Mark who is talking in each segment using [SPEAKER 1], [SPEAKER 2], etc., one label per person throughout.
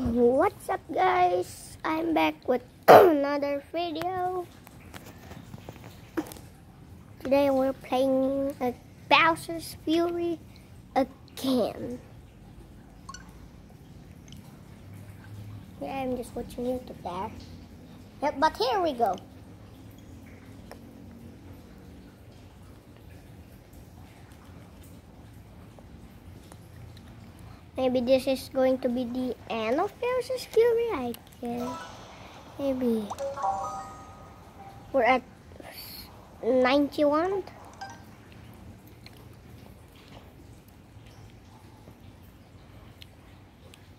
[SPEAKER 1] What's up guys? I'm back with another video. Today we're playing a Bowser's Fury again. Yeah, I'm just watching YouTube there. Yep, but here we go. Maybe this is going to be the end of Bowser's Fury, I guess. Maybe. We're at 91.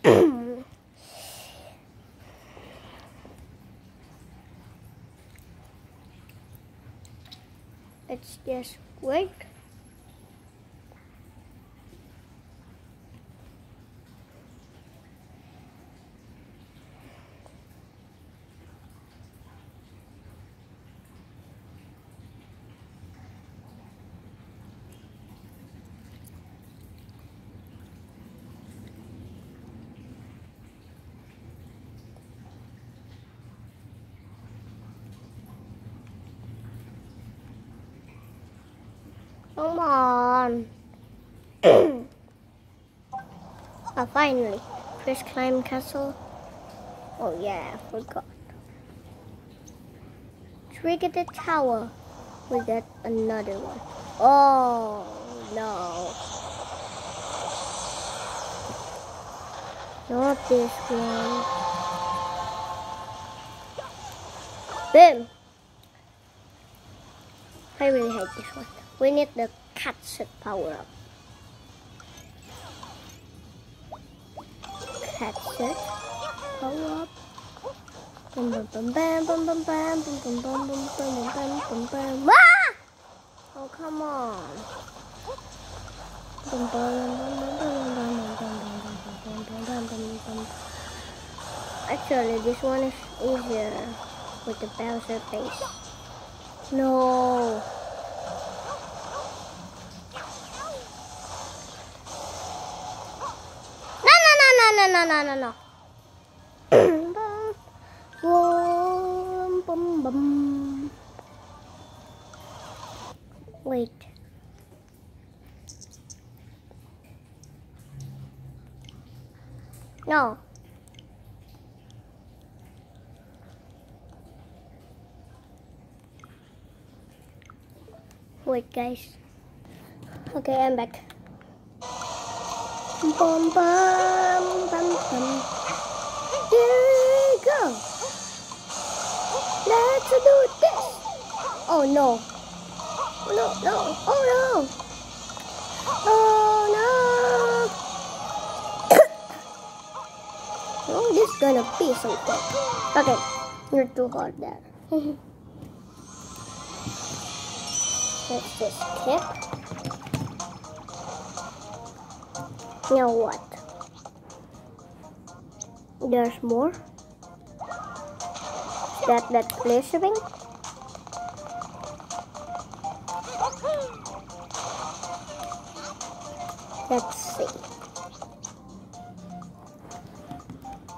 [SPEAKER 1] Let's just wait. Come on. oh, finally. Crisp Climb Castle. Oh, yeah, I forgot. Trigger the tower. We get another one. Oh, no. Not this one. Boom. I really hate this one. We need the catsuit power up. Cat set power up. Bum bum bum bam bum bum bam bum bum bum bum bum bum bum bum Ah! Oh come on. Bum bum bum bum bum bum bum bum bum bum bum. Actually, this one is easier with the Bowser face. No. No, no, no, no, no. Wait. No. Wait, guys. Okay, I'm back. Bum, bum, bum, bum. Here we go. Let's do this. Oh no. Oh no, no. Oh no. Oh no. oh, this is gonna be something. Okay, you're too hard there. Let's just skip. Now what? There's more. That that glittering? Let's see.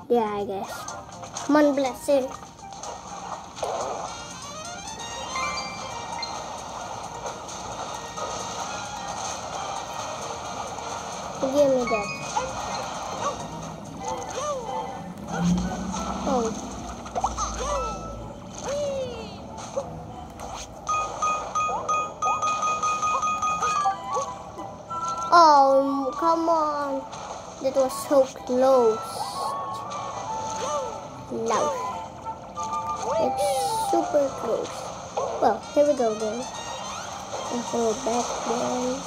[SPEAKER 1] Yeah, I guess. Come on. Give That was so close. Close. It's super close. Well, here we go then. And throw back then.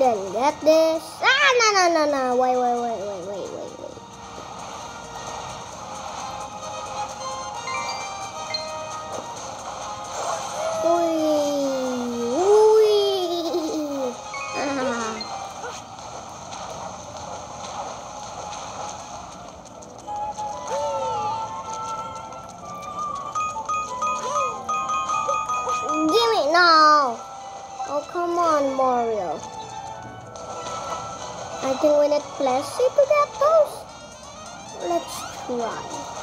[SPEAKER 1] Then get this. Ah, no, no, no, no. Wait, wait, wait, wait, on, Mario. I think we need Plessie to get those. Let's try.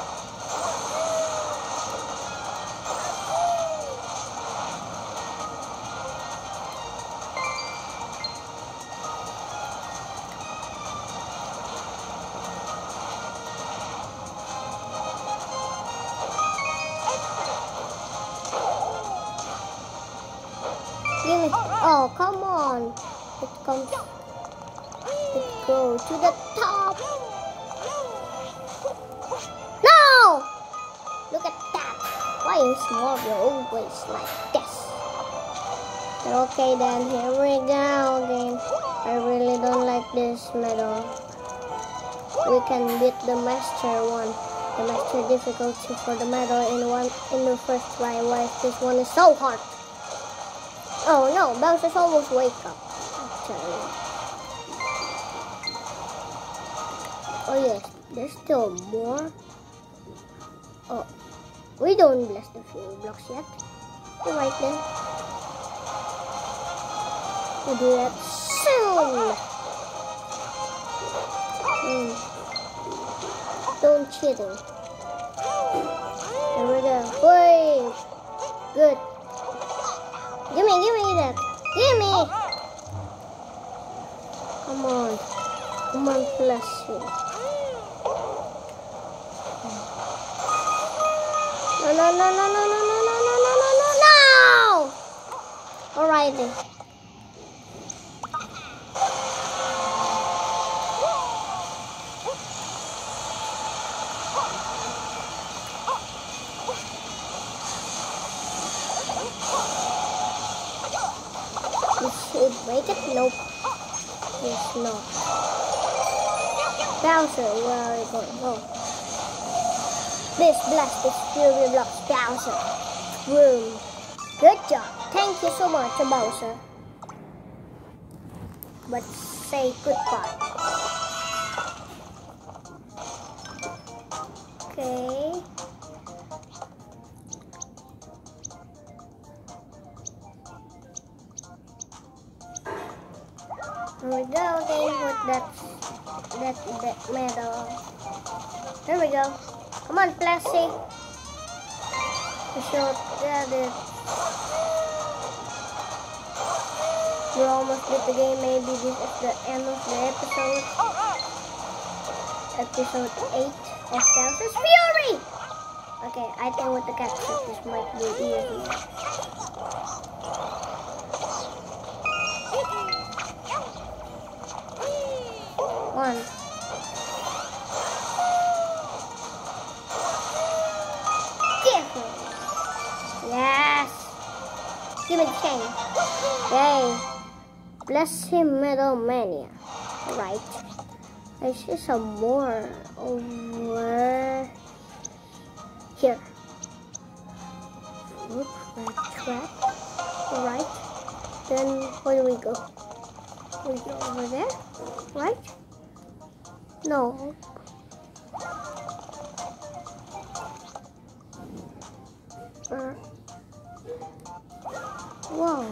[SPEAKER 1] Oh, come on. It comes. It goes to the top. No! Look at that. Why is Mario always like this? Okay then, here we go again. I really don't like this medal. We can beat the master one. The master difficulty for the medal in one in the first try. Why this one is so hard? Oh no, Bowser's almost wake up. Oh yes, there's still more. Oh, we don't bless the fuel blocks yet. Right then. We'll do that soon. Mm. Don't cheat cheating. There we go. Wait. Good. Give me, give me that. Give me. Come on. Come on, bless. No, no, no, no, no, no, no, no, no, no, no, no, no! Alright then. It? Nope. It's not. Bowser, where are you going? Go. This blast this fury blocks Bowser. Boom. Good job. Thank you so much, Bowser. But say goodbye. Okay. Here we go again with that, that, that medal. There we go. Come on, Plessie. We should get it. We almost did the game. Maybe this is the end of the episode. Episode 8 of Bowser's Fury! Okay, I think with the cactus this might be easy. One. Careful. Yes. Give me the chain. Yay. Bless him, Metal Mania. Right. I see some more over here. Look, red trap. Right. Then where do we go? We go over there. Right. No. Uh, whoa.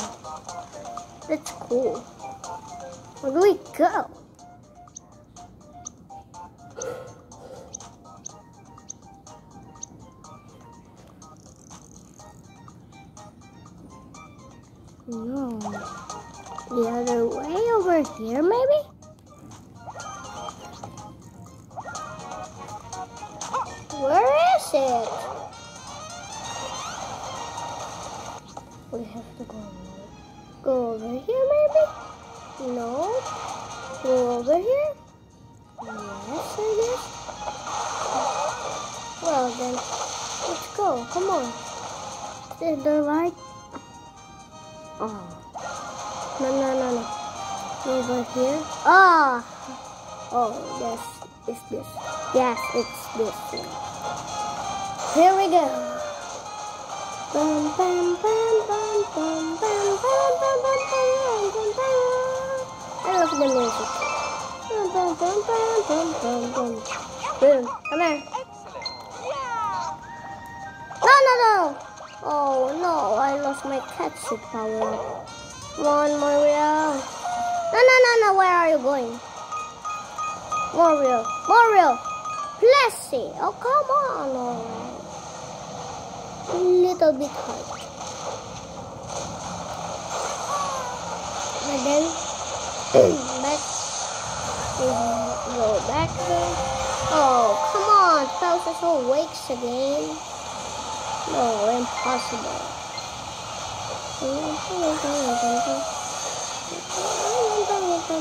[SPEAKER 1] That's cool. Where do we go? Mario. No, no, no, no. Where are you going? Mario. Mario. Plessie. Oh, come on. A little bit hard. Then, back. Go back there. Oh, come on. Bowser's awakes again. No, impossible. You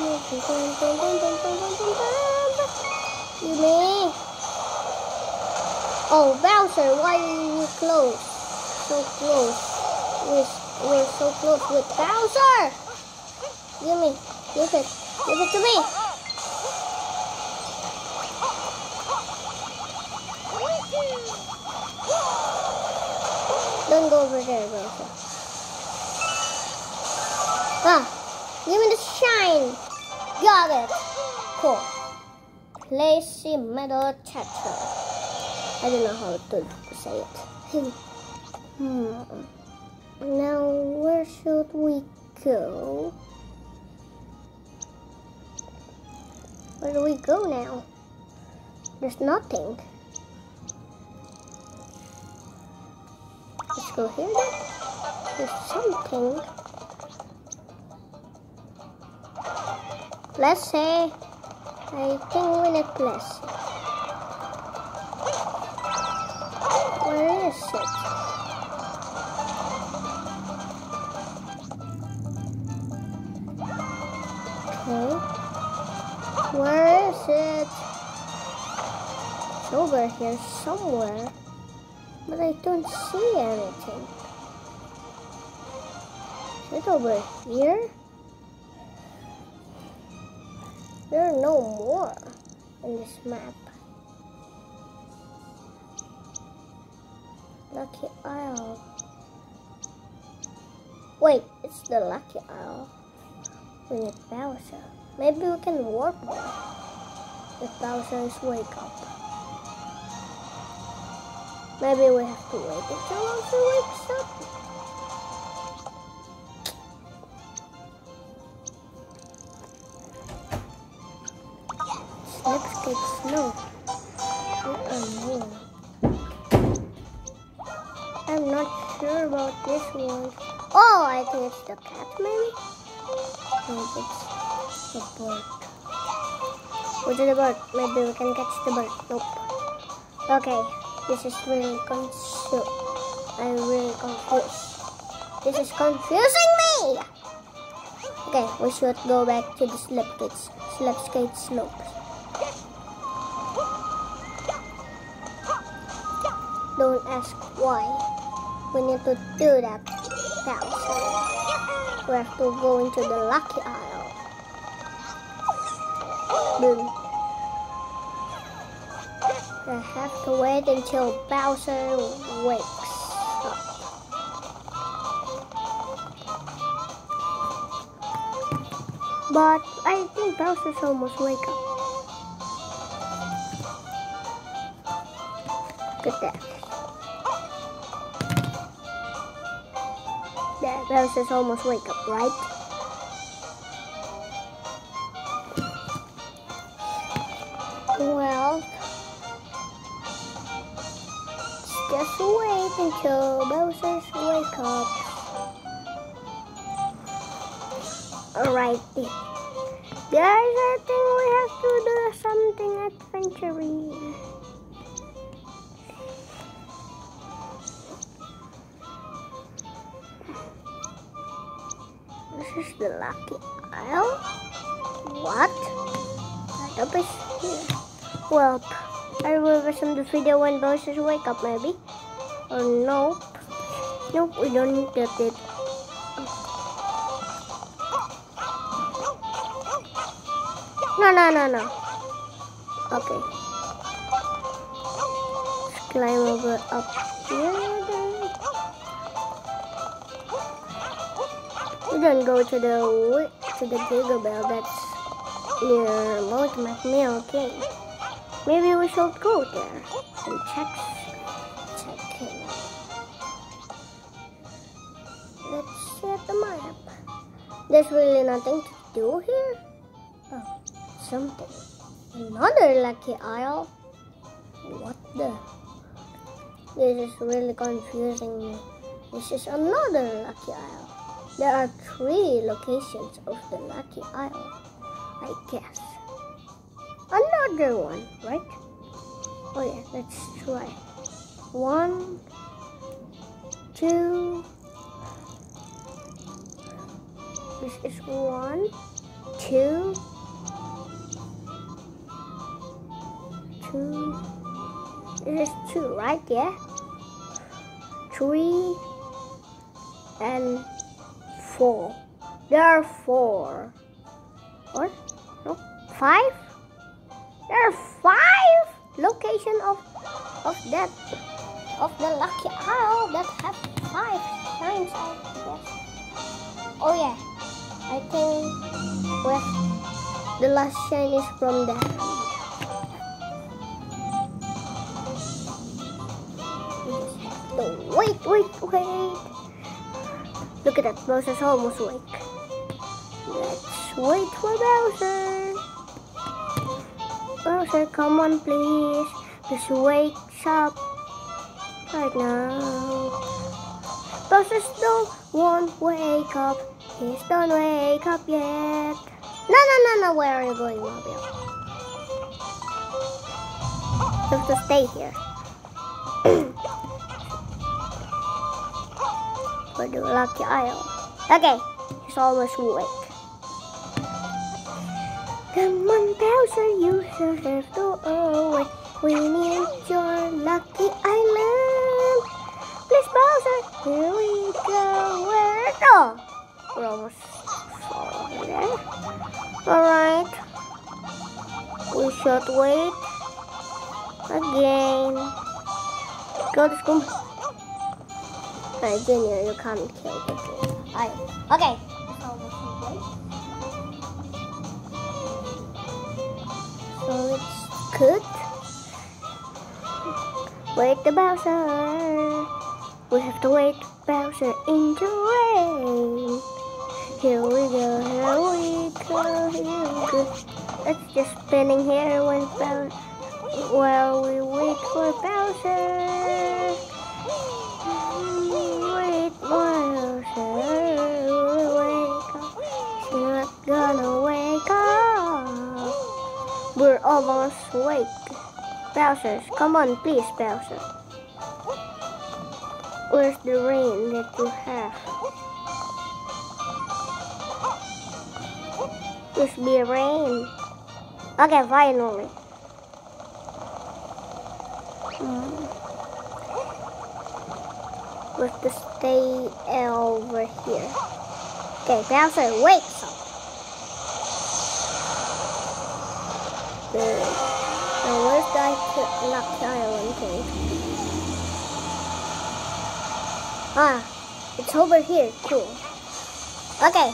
[SPEAKER 1] me? Oh, Bowser, why are you close? So close. We're, we're so close with Bowser! Give me. Give it. Give it to me. Don't go over there, Bowser. Ah, give mean the shine. Got it. Cool. Lazy metal chatter. I don't know how to say it. hmm. Now, where should we go? Where do we go now? There's nothing. Let's go here then. There's something. Let's say, I think need plus. Where is it? Where is it? It's over here somewhere. But I don't see anything. Is it over here? No more in this map. Lucky Isle. Wait, it's the Lucky Isle. We need Bowser. Maybe we can warp there. If Bowser is wake up. Maybe we have to wait until Bowser wakes up. Let's get snow. There oh, are more. I'm not sure about this one. Oh, I think it's the cat maybe? It's the bird. Where's the bird? Maybe we can catch the bird. Nope. Okay, this is really confused. I'm really confused. This is confusing me! Okay, we should go back to the slip skates, slip skate slopes. Ask why. We need to do that Bowser. We have to go into the Lucky Isle. Boom. I have to wait until Bowser wakes up. But I think Bowser's almost wake up. Look at There, Bowser's almost wake up, right? Well, just wait until Bowser's wake up. Alrighty. Guys, I think we have to do something adventurous. The Lucky Isle? What? That is here. Well, I will resume the video when Bowser's wake up maybe. Oh, or nope. Nope, we don't get it. No, no, no, no. Okay. Let's climb over up here. Don't go to the to the Giga Bell that's near Mount McNeil. Okay. Maybe we should go there and check check it. Let's set the map. There's really nothing to do here? Oh, something. Another lucky isle? What the? This is really confusing me. This is another lucky isle. There are three locations of the lucky isle, I guess. Another one, right? Oh yeah, let's try. One, two, this is one, two, two. This is two, right? Yeah. Three and four. There are four. What? no, five. There are five location of of that of the lucky isle that have five guess. Oh yeah. I think the last shine is from there. Wait, wait, wait. Look at that, Bowser's almost awake. Let's wait for Bowser. Bowser, come on, please. Just wake up right now. Bowser still won't wake up. Please don't wake up yet. No, no, no, no. Where are you going, Mobile? You have to stay here. For the lucky isle. Okay, he's almost awake. Come on, Bowser, you have to awake. We need your lucky island. Please, Bowser, here we go. Oh, we're almost there. Alright. We should wait again. Go to school. Alright, Junior, you can't kill the. Alright, okay. So it's good. Wait the Bowser. We have to wait Bowser in the rain. Here we go, here we go, here we go. Let's just spinning here when Bowser, while we wait for Bowser. Wait, Bowser, wake up. Not gonna wake up. We're almost awake. Bowser, come on, please, Bowser. Where's the rain that you have? Must be rain. Okay, finally. Hmm. Have to stay over here. Okay, Bowser, wake up. Good. Now where's the Lucky Island thing? Ah, it's over here. Cool. Okay.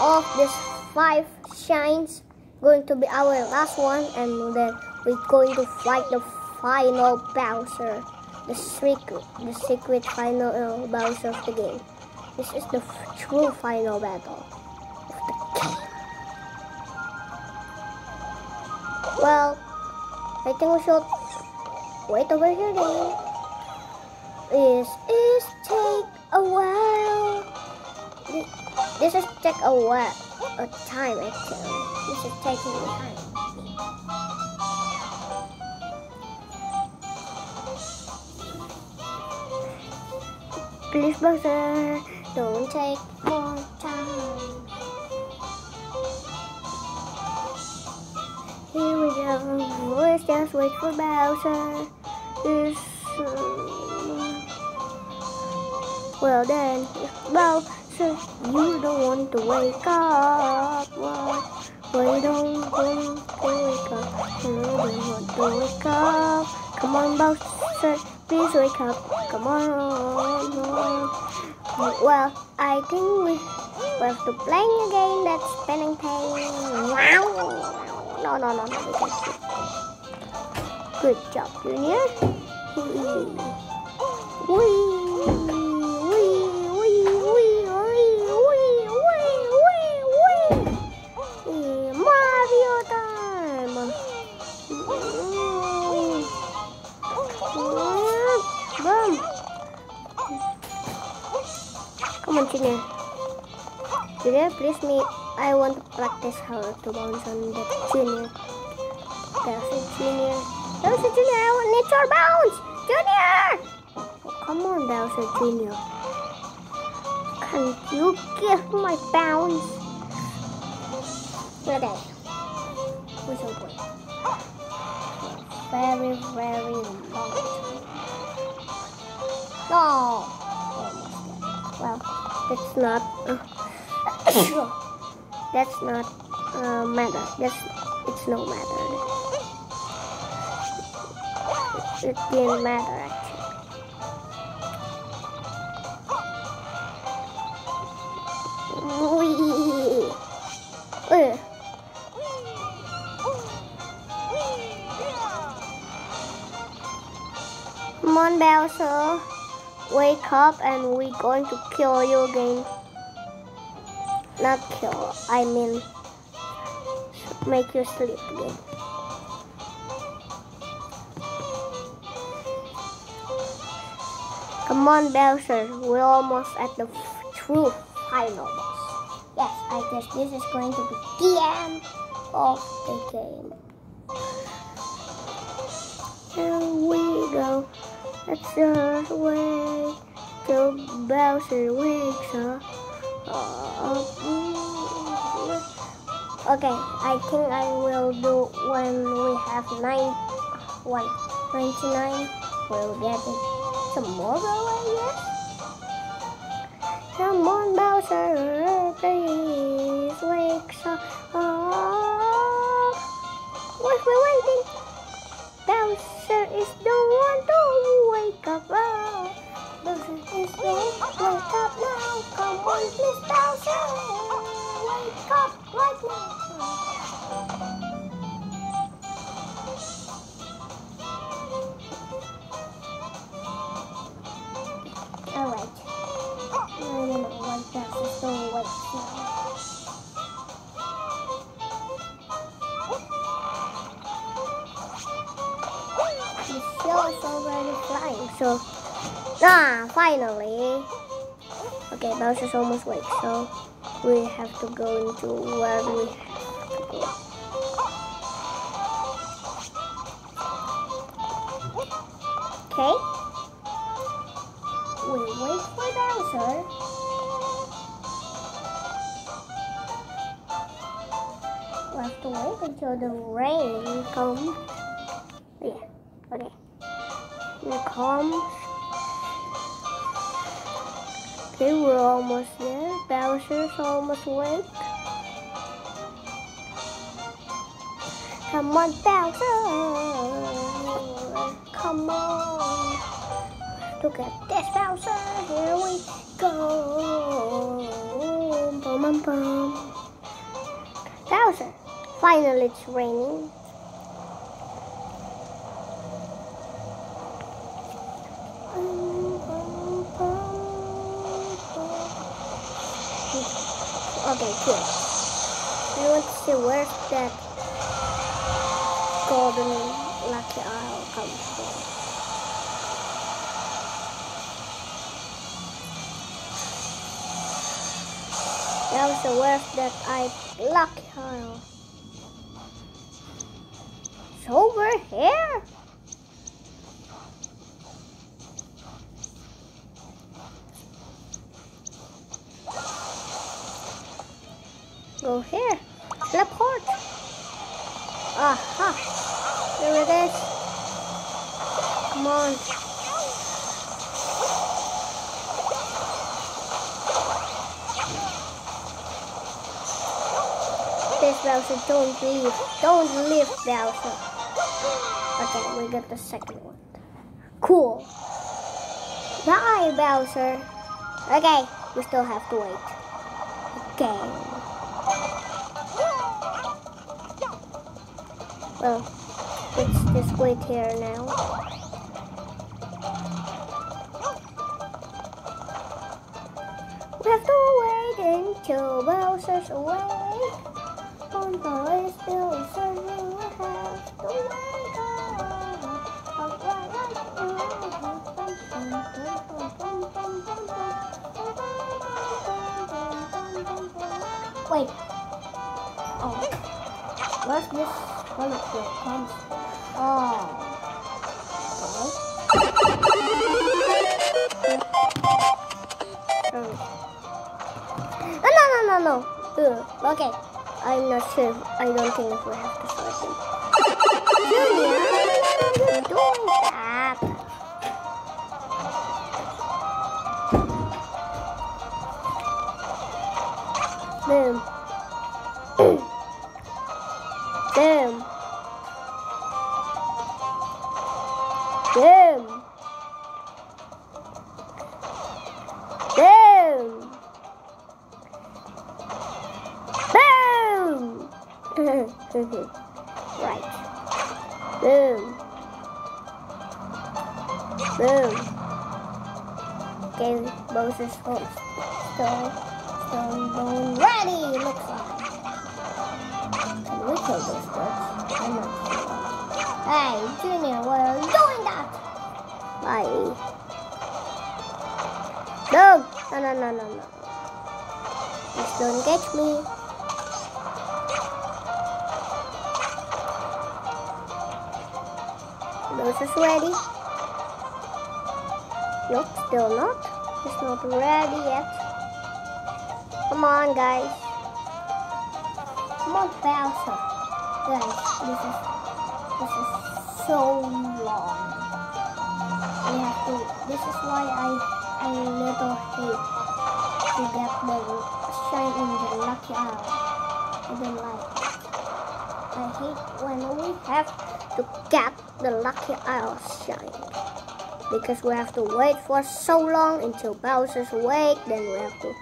[SPEAKER 1] All this five shines going to be our last one and then we're going to fight the final Bowser. The secret, the secret final uh, of the game. This is the true final battle of the game. Well, I think we should wait over here then. This is take a while. This, this is take a while, a time actually. This is taking time. Please, Bowser, don't take more time. Here we go. Let's just wait for Bowser. This, um, well then, Bowser, you don't want to wake up. Why? Why don't want to wake up? You don't want to wake up. Come on, Bowser, please wake up. Come on. Well, I think we have to play a game that's spinning pain. No, no, no, no, we can. Good job, Junior. Wee. Junior, please me. I want to practice how to bounce on the Junior. Bowser Junior. Bowser Junior, I want your bounce! Junior! Come on, Bowser Junior. Can you give my bounce? Okay. Shall wait. Very, very long. No! That's not. Uh, that's not uh, matter. That's it's no matter. It didn't matter actually. Wee. Ugh. Come on, Bowser. Wake up and we're going to kill you again. Not kill, I mean make you sleep again. Come on, Bowser. We're almost at the true final boss. Yes, I guess this is going to be the end of the game. Here we go. That's the way till Bowser wakes up. Uh, okay, I think I will do when we have nine, one, 99. We'll get it tomorrow, I guess. Come on, Bowser, please wake up. Uh, what we waiting? Is the one to wake up. Oh, Bowser is the one wake up now. Come on, please, Bowser, wake up right now. Alright. I don't know why Bowser's still awake now. The already flying, so ah, finally. Okay, Bowser's almost awake, so we have to go into where we have to go. Okay. We wait for Bowser. We have to wait until the rain comes. Comes. Okay, we're almost there. Bowser's almost awake. Come on, Bowser! Come on! Look at this, Bowser! Here we go! Bum, bum, bum. Bowser! Finally, it's raining. Okay, good. I want to see where's that golden lucky isle comes from. That was the where's that I lucky isle. It's over here. Go here. Teleport. Aha. There it is. Come on. This Bowser, don't leave. Don't leave, Bowser. Okay, we got the second one. Cool. Bye, Bowser. Okay, we still have to wait. Okay. Well, just wait here now. We have to wait until Bowser's awake. On the still serving, we have to wake up. Wait. Oh. Where's this when it still comes. Oh, no, no, no, no. Ooh, okay. I'm not sure. I don't think we have to fight them. Junior, Holds stone, stone bone ready, looks like. Can we kill those birds? I'm not sure. Hey, Junior, what are you doing that? Bye. No! No, no, no, no, no. Just don't catch me. Moses ready? Nope, still not. He's not ready yet. Come on, guys. Come on, Bowser. Guys, this is this is so long. We have to. This is why I I little hate to get the shine in the lucky hour. I don't like. I hate when we have to get the lucky hour shine because we have to wait for so long until Bowser's awake. Then we have to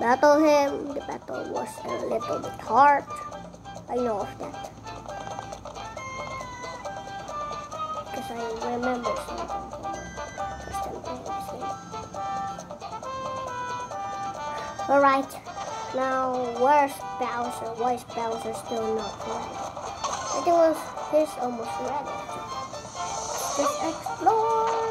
[SPEAKER 1] battle him. The battle was a little bit hard. I know of that. Because I remember something. Alright, now where's Bowser? Why is Bowser still not ready? I think was he's almost ready. Just explore.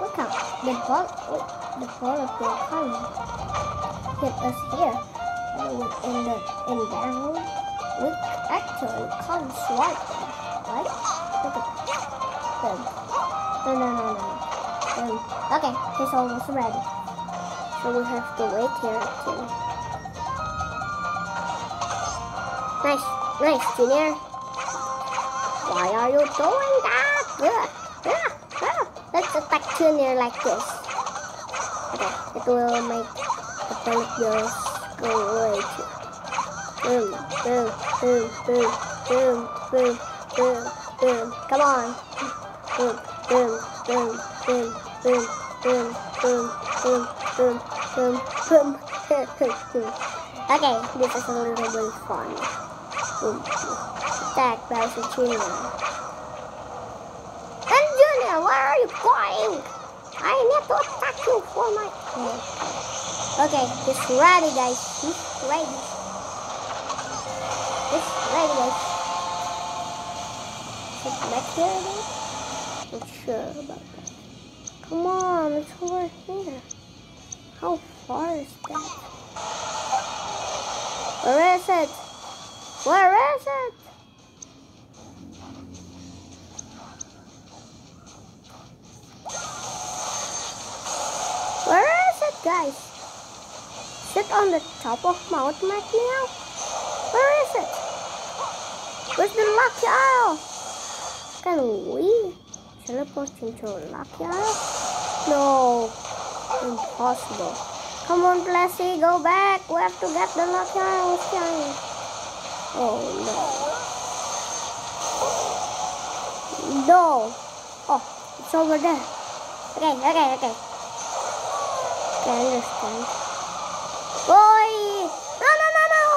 [SPEAKER 1] Look out. The ball, oh, the bullet will come. Hit us here. In the in down, we actually can't swipe them, right? Look at. Boom. No, no, no, no. Boom. Okay, he's almost ready. So we have to wait here too. Nice, nice, Junior. Why are you doing that? Yeah. Let's Junior like this. Okay, it will make the Bullet Bills go away too. Boom, boom, boom, boom, boom, boom, boom, boom. Come on. Boom, boom, boom, boom, boom, boom, boom, boom, boom, boom, boom. okay, this is a little bit fun. Boom. Attack Bowser Jr. Where are you going? I need to attack you for my... Okay, he's ready, guys. He's ready. He's ready, guys. It back here? Not sure about that. Come on, it's over here. How far is that? Where is it? Where is it? Guys? Is it on the top of Mount Magneto? Where is it? Where's the Lucky Isle? Can we teleport into Lucky Isle? No, impossible. Come on, Plessie, go back. We have to get the Lucky Isle. Oh no. No. Oh, it's over there. Okay, okay, okay. Boy! No, no, no, no!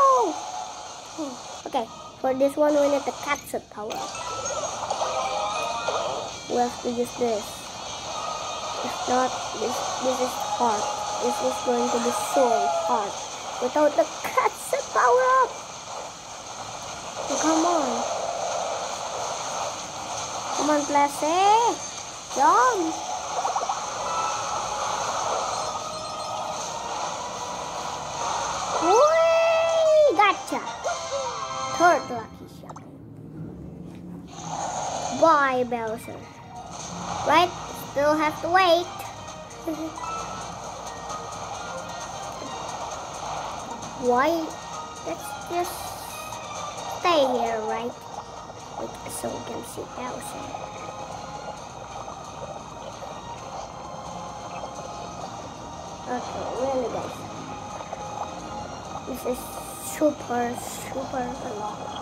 [SPEAKER 1] Okay, for this one we need the catsuit power. We have to use this. If not, this this is hard. This is going to be so hard without the catsuit power up. Oh, come on. Come on, Plessie. Jump. Third lucky shot. Bye, Bowser. Right? Still have to wait. Why? Let's just stay here, right? So we can see Bowser. Okay, really guys. This is super, super long. Here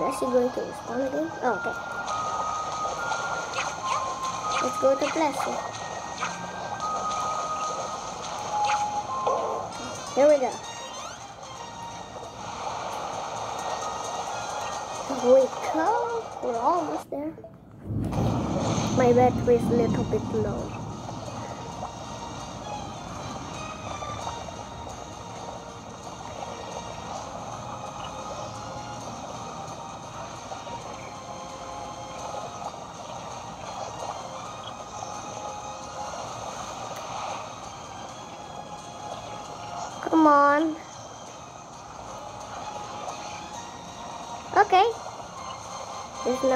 [SPEAKER 1] Is Plessie going to respawn again? Oh, okay. Let's go to Plessie. Here we go. we go. We're almost there. My battery is a little bit low.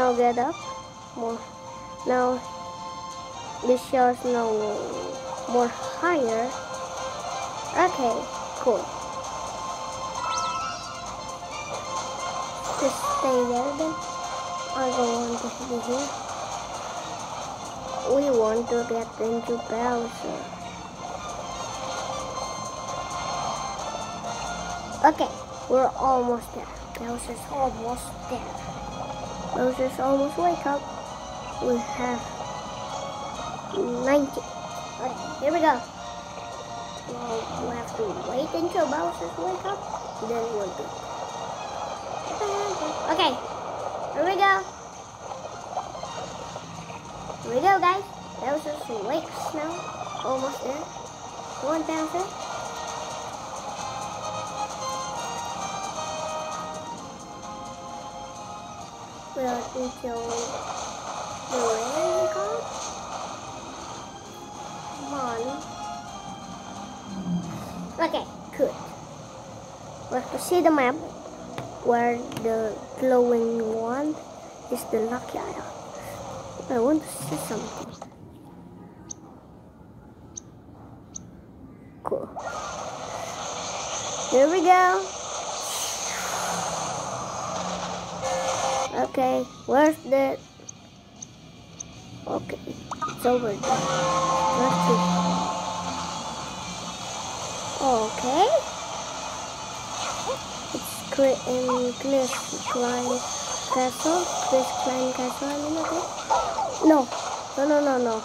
[SPEAKER 1] Now get up. More. Now, this shows now more higher. Okay, cool. Just stay there then. I don't want to be here. We want to get into Bowser. Okay, we're almost there. Bowser's almost there. Moses almost wake up. We have 90. Okay, here we go. Well, we have to wait until Moses wake up, then we'll do it. Okay, here we go. Here we go, guys. Moses wakes now. Almost there. 1,000. the until the what is it called? Mon. Okay, good. We have to see the map where the glowing one is the lucky item. I want to see something. Cool. Here we go. Okay, where's the... Okay, it's over there. Where's it? Okay. It's Chris in Crisp Climb Castle. Crisp Climb Castle, I mean, okay? No, no, no, no, no.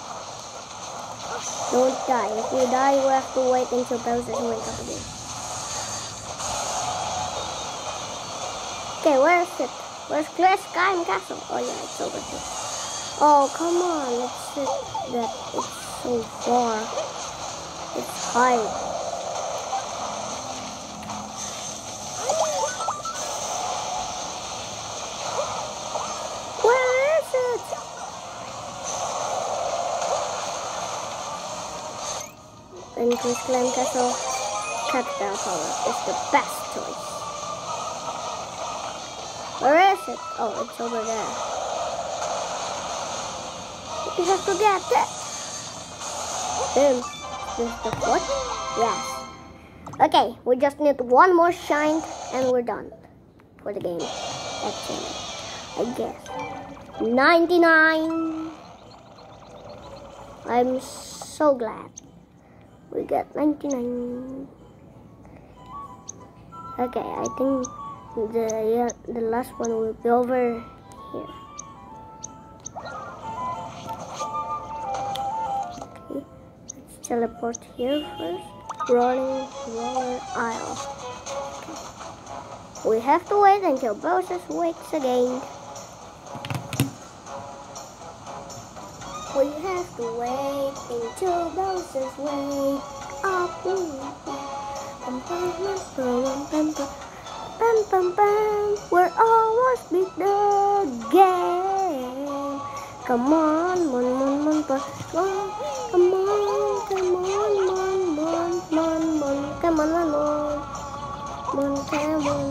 [SPEAKER 1] Don't die. If you die, you have to wait until Bowser's wake up again. Okay, where is it? Where's Clear Sky and Castle? Oh yeah, it's over here. Oh, come on. It's it that it's so far. It's high. Where is it? And Crisp Climb Castle, Cat Bell Power is the best choice. Is it? Oh, it's over there. You have to get it. Boom. This is the foot? Yes. Okay, we just need one more shine and we're done for the game. That's it. I guess. 99. I'm so glad. We got 99. Okay, I think the yeah, the last one will be over here. Okay, let's teleport here first. Rolling roller aisle. Okay. We have to wait until Bowser wakes again. We have to wait until Bowser's wake up. Bum, bum, bum. We're almost beat the game. Come on, mon, mon, mon, mon, mon. Come on, come on, mon, mon, mon, mon. Come on, mon, mon. Mon, come on,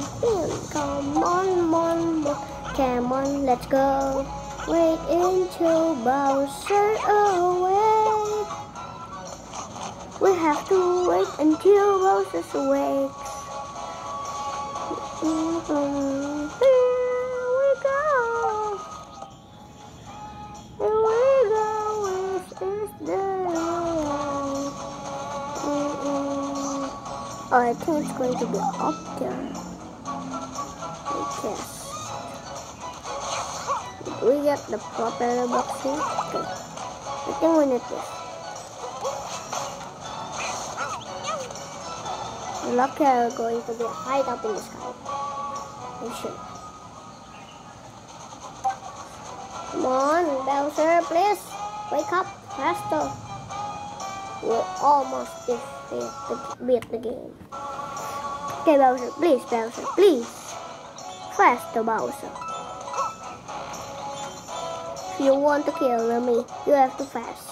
[SPEAKER 1] come on, mon, mon. Come on, let's go. Wait until Bowser awake. We have to wait until Bowser's awake. Oh, I think it's going to be up there. Did we get the propeller box here? Okay. I think we need this. Lucky are going to be high up in the sky. Come on, Bowser, please. Wake up faster. We're almost beat the game. Okay, Bowser, please, Bowser, please. Faster, Bowser. If you want to kill me, you have to fast.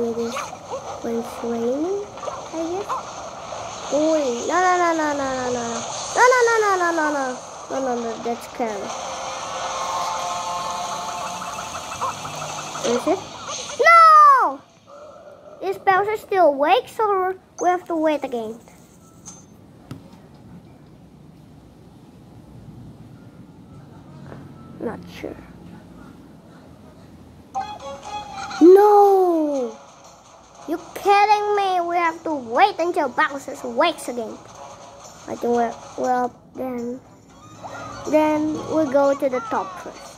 [SPEAKER 1] Do this when it's raining. I guess. Wait, no, no, no, no, no, no, no, no, no, no, no, no, no, no, no, no, no, that's scary. Is it? No! Is Bowser still awake, so we have to wait again? Not sure. No! You kidding me? We have to wait until Bowser wakes again. I think we're well then. Then we go to the top first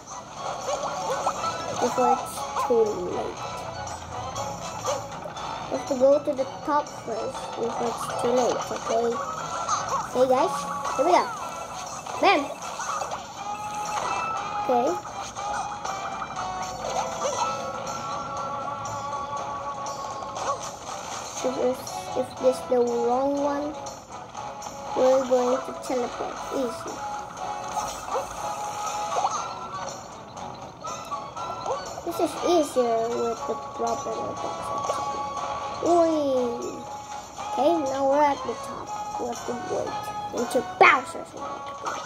[SPEAKER 1] before it's too late. We have to go to the top first before it's too late. Okay. Okay, guys. Here we go. Bam. Okay. If, this the wrong one, we're going to teleport. Easy. This is easier with the proper box. Whee! Okay, now we're at the top. We have to wait until Bowser's awake.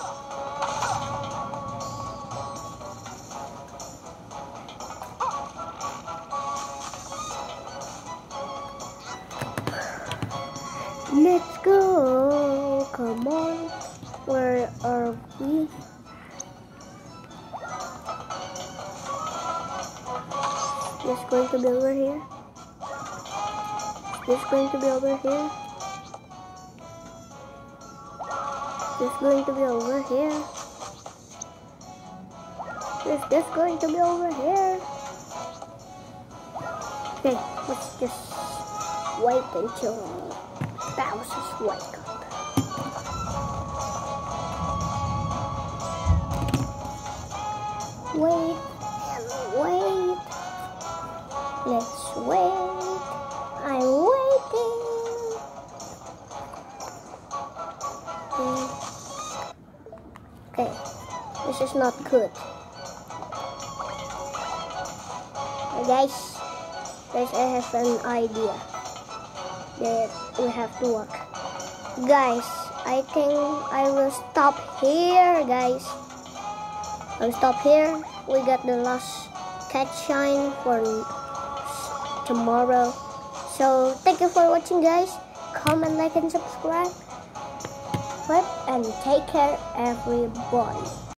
[SPEAKER 1] This going to be over here. This going to be over here. This going to be over here. Is this going to be over here? Okay, let's just wait until Bowser's wake not good. Guys, guys, I have an idea that we have to work. Guys, I think I will stop here, guys. I'll stop here. We got the last cat shine for tomorrow. So thank you for watching, guys. Comment, like, and subscribe. But and take care, everybody.